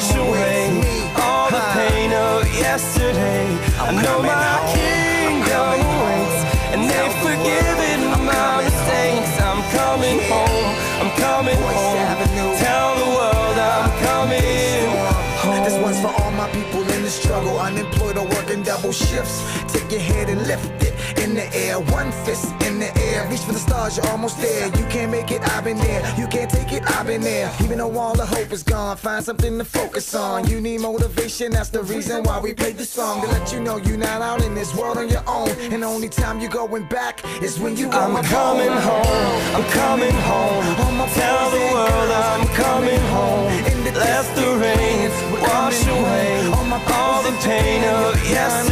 wash away all the pain of yesterday. I know my kingdom awaits, and they've forgiven my mistakes. I'm coming home, I'm coming home. Tell the world I'm coming home. This one's for all my people in the struggle, unemployed or working double shifts. Take your head and lift it in the air, one fist in the air. Reach for the stars, you're almost there. You can't make it, I've been there. You can't take it, I've been there. Even though all the hope is gone, find something to focus on. You need motivation, that's the reason why we played this song. To let you know you're not out in this world on your own. And the only time you're going back is when you I'm on coming home, I'm coming home. My Tell the world I'm coming home. Let the rain wash away. All the pain of yesterday.